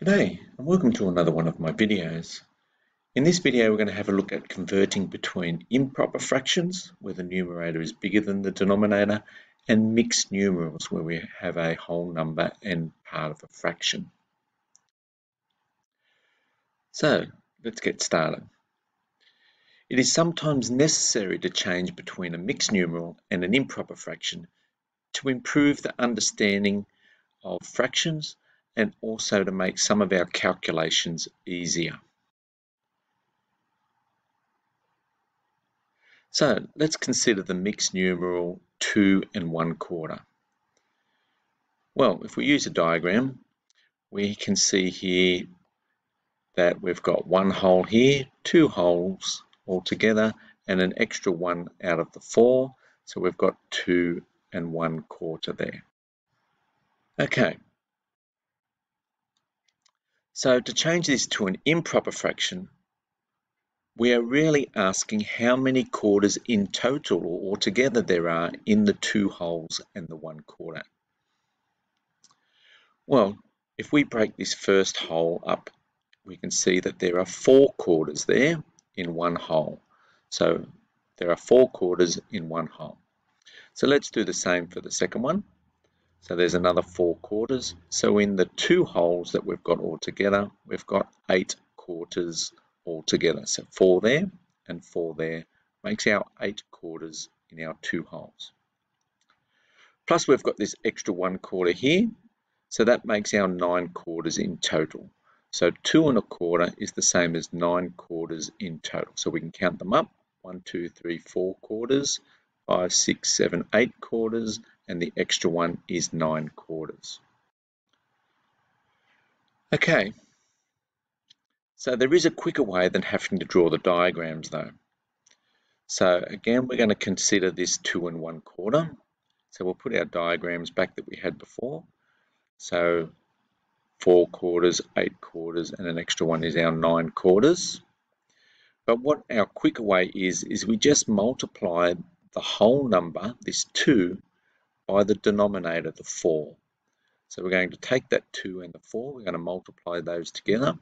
G'day and welcome to another one of my videos. In this video we're going to have a look at converting between improper fractions where the numerator is bigger than the denominator and mixed numerals where we have a whole number and part of a fraction. So let's get started. It is sometimes necessary to change between a mixed numeral and an improper fraction to improve the understanding of fractions and also to make some of our calculations easier. So let's consider the mixed numeral 2 and 1 quarter. Well, if we use a diagram, we can see here that we've got one whole here, two wholes altogether, and an extra one out of the four. So we've got two and one quarter there. Okay, so to change this to an improper fraction, we are really asking how many quarters in total or altogether there are in the two wholes and the one quarter. Well, if we break this first whole up, we can see that there are four quarters there in one whole. So there are four quarters in one whole. So let's do the same for the second one. So there's another four quarters. So in the two wholes that we've got all together, we've got eight quarters all together. So four there and four there makes our eight quarters in our two wholes. Plus we've got this extra one quarter here. So that makes our nine quarters in total. So two and a quarter is the same as nine quarters in total. So we can count them up. One, two, three, four quarters, five, six, seven, eight quarters, and the extra one is 9 quarters. Okay, so there is a quicker way than having to draw the diagrams though. So again, we're going to consider this 2 and 1 quarter. So we'll put our diagrams back that we had before. So 4 quarters, 8 quarters, and an extra one is our 9 quarters. But what our quicker way is, is we just multiply the whole number, this 2, by the denominator, the 4. So we're going to take that 2 and the 4, we're going to multiply those together.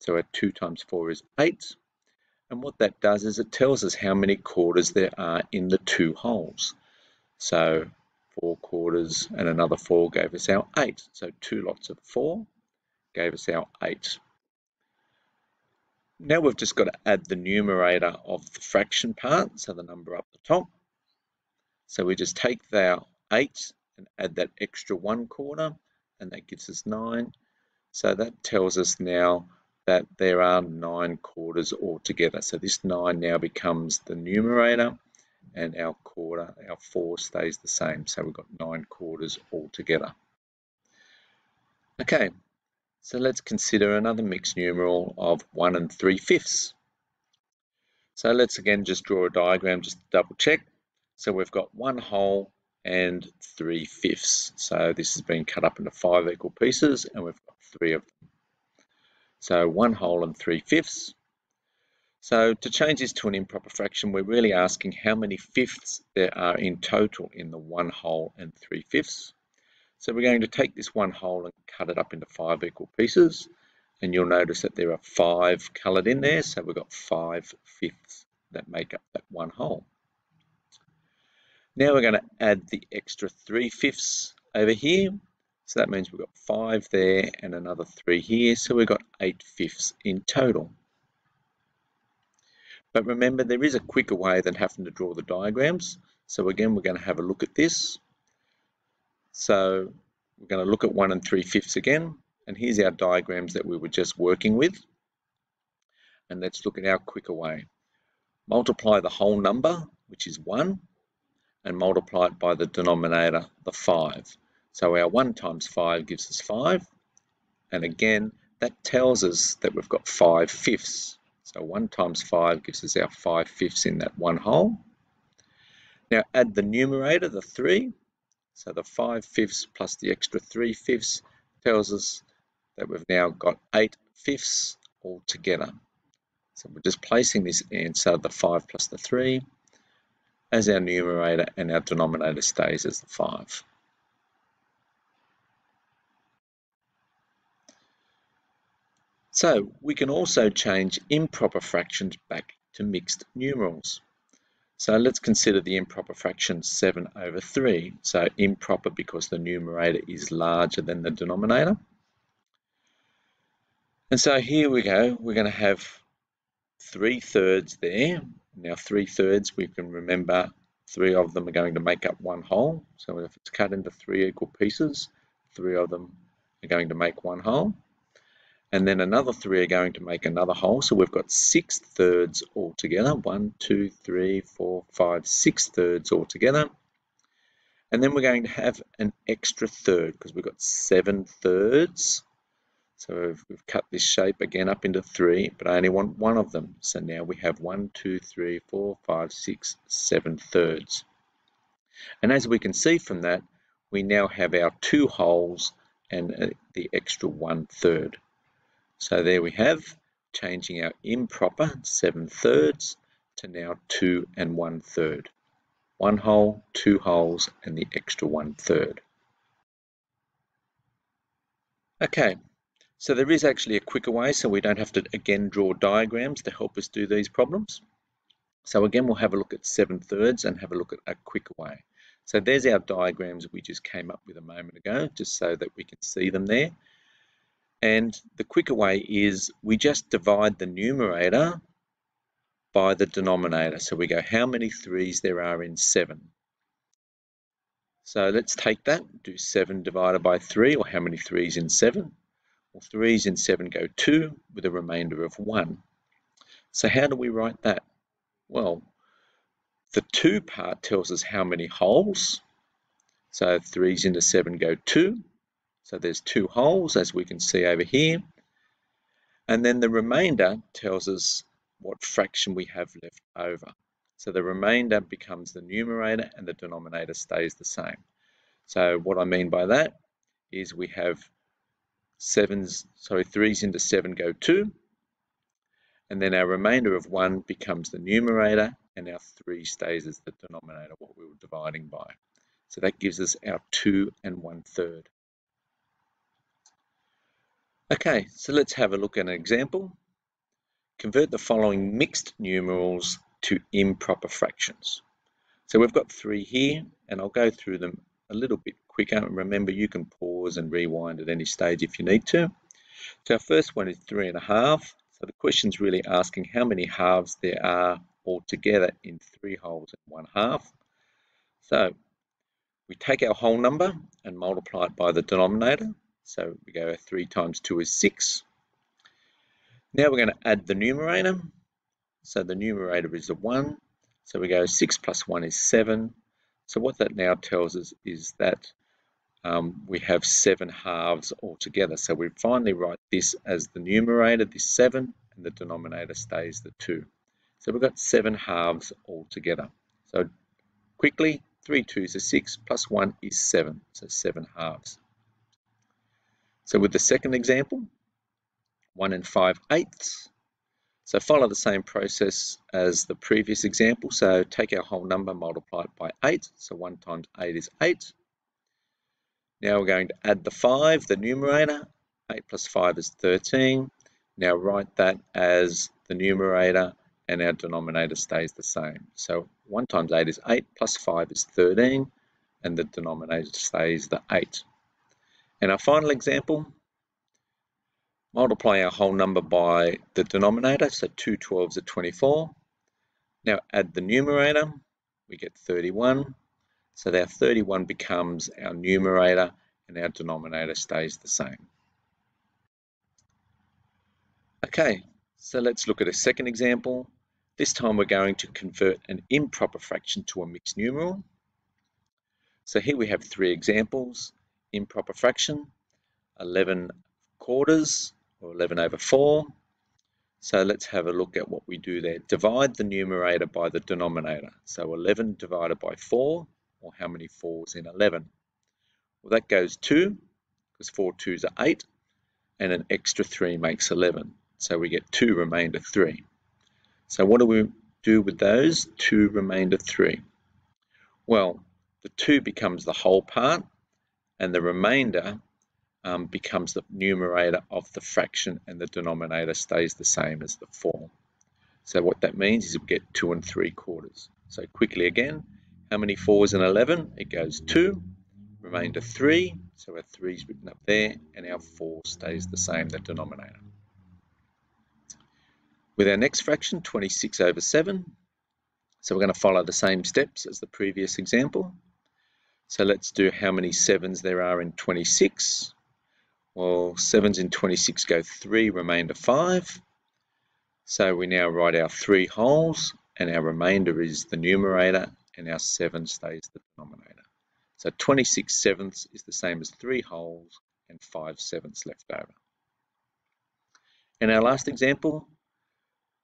So our 2 times 4 is 8. And what that does is it tells us how many quarters there are in the two wholes. So 4 quarters and another 4 gave us our 8. So two lots of 4 gave us our 8. Now we've just got to add the numerator of the fraction part, so the number up the top. So we just take our 8 and add that extra one quarter and that gives us 9. So that tells us now that there are 9 quarters altogether. So this 9 now becomes the numerator and our quarter, our 4 stays the same. So we've got 9 quarters altogether. Okay, so let's consider another mixed numeral of 1 and 3 fifths. So let's again just draw a diagram just to double check. So we've got one whole and 3 fifths. So this has been cut up into five equal pieces and we've got three of them. So one whole and 3 fifths. So to change this to an improper fraction, we're really asking how many fifths there are in total in the one whole and 3 fifths. So we're going to take this one whole and cut it up into five equal pieces. And you'll notice that there are five coloured in there. So we've got five fifths that make up that one whole. Now we're going to add the extra 3 fifths over here. So that means we've got 5 there and another 3 here. So we've got 8 fifths in total. But remember, there is a quicker way than having to draw the diagrams. So again, we're going to have a look at this. So we're going to look at 1 and 3 fifths again. And here's our diagrams that we were just working with. And let's look at our quicker way. Multiply the whole number, which is 1, and multiply it by the denominator, the 5. So our 1 times 5 gives us 5. And again, that tells us that we've got 5 fifths. So 1 times 5 gives us our 5 fifths in that one whole. Now add the numerator, the 3. So the 5 fifths plus the extra 3 fifths tells us that we've now got 8 fifths altogether. So we're just placing this answer, the 5 plus the 3, as our numerator and our denominator stays as the 5. So we can also change improper fractions back to mixed numerals. So let's consider the improper fraction 7 over 3. So improper because the numerator is larger than the denominator. And so here we go, we're going to have 3 thirds there. Now 3 thirds, we can remember three of them are going to make up one whole. So if it's cut into three equal pieces, three of them are going to make one whole and then another three are going to make another whole. So we've got six thirds altogether. One, two, three, four, five, six thirds altogether. And then we're going to have an extra third because we've got seven thirds. So we've, cut this shape again up into three, but I only want one of them. So now we have one, two, three, four, five, six, seven thirds. And as we can see from that, we now have our two wholes and uh, the extra one third. So there we have changing our improper 7 thirds to now 2 and one third. One whole, two wholes, and the extra one third. Okay, so there is actually a quicker way so we don't have to again draw diagrams to help us do these problems. So again, we'll have a look at 7 thirds and have a look at a quicker way. So there's our diagrams we just came up with a moment ago, just so that we can see them there. And the quicker way is we just divide the numerator by the denominator. So we go how many threes there are in 7. So let's take that, do 7 divided by 3, or how many threes in 7? Well, 3's in 7 go 2 with a remainder of 1. So how do we write that? Well, the 2 part tells us how many wholes. So 3's into 7 go 2. So there's two wholes, as we can see over here. And then the remainder tells us what fraction we have left over. So the remainder becomes the numerator and the denominator stays the same. So what I mean by that is we have sevens, sorry, threes into seven go two, and then our remainder of one becomes the numerator and our three stays as the denominator, what we were dividing by. So that gives us our two and one third. Okay, so let's have a look at an example. Convert the following mixed numerals to improper fractions. So we've got three here, and I'll go through them a little bit quicker. Remember, you can pause and rewind at any stage if you need to. So our first one is three and a half. So the question's really asking how many halves there are altogether in three wholes and one half. So we take our whole number and multiply it by the denominator. So we go 3 times 2 is 6. Now we're going to add the numerator. So the numerator is a 1. So we go 6 plus 1 is 7. So what that now tells us is that um, we have 7 halves altogether. So we finally write this as the numerator, this 7, and the denominator stays the 2. So we've got 7 halves altogether. So quickly, three twos are 6, plus 1 is 7, so 7 halves. So with the second example, 1 and 5 eighths. So follow the same process as the previous example. So take our whole number, multiply it by 8. So 1 times 8 is 8. Now we're going to add the 5, the numerator. 8 plus 5 is 13. Now write that as the numerator and our denominator stays the same. So 1 times 8 is 8, plus 5 is 13, and the denominator stays the 8. And our final example, multiply our whole number by the denominator, so 2 12s are 24. Now add the numerator, we get 31. So our 31 becomes our numerator and our denominator stays the same. Okay, so let's look at a second example. This time we're going to convert an improper fraction to a mixed numeral. So here we have three examples improper fraction, 11 quarters or 11 over 4. So let's have a look at what we do there. Divide the numerator by the denominator. So 11 divided by 4, or how many 4s in 11? Well, that goes 2, because 4 2s are 8, and an extra 3 makes 11. So we get 2 remainder 3. So what do we do with those 2 remainder 3? Well, the 2 becomes the whole part, and the remainder um, becomes the numerator of the fraction and the denominator stays the same as the 4. So what that means is we get 2 and 3 quarters. So quickly again, how many 4s in 11? It goes 2, remainder 3, so our 3 is written up there, and our 4 stays the same, the denominator. With our next fraction, 26 over 7, so we're going to follow the same steps as the previous example. So let's do how many 7s there are in 26. Well, 7s in 26 go 3, remainder 5. So we now write our 3 wholes, and our remainder is the numerator, and our 7 stays the denominator. So 26 sevenths is the same as 3 wholes and 5 sevenths left over. In our last example,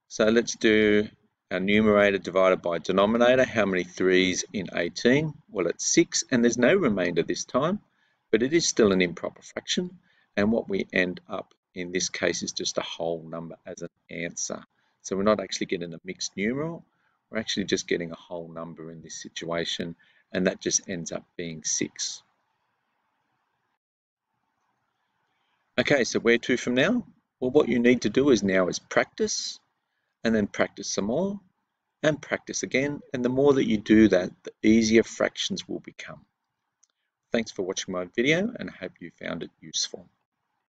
so let's do our numerator divided by denominator. How many 3's in 18? Well, it's 6, and there's no remainder this time, but it is still an improper fraction. And what we end up in this case is just a whole number as an answer. So we're not actually getting a mixed numeral, we're actually just getting a whole number in this situation, and that just ends up being 6. Okay, so where to from now? Well, what you need to do is now is practice, and then practice some more, and practice again, and the more that you do that, the easier fractions will become. Thanks for watching my video, and I hope you found it useful.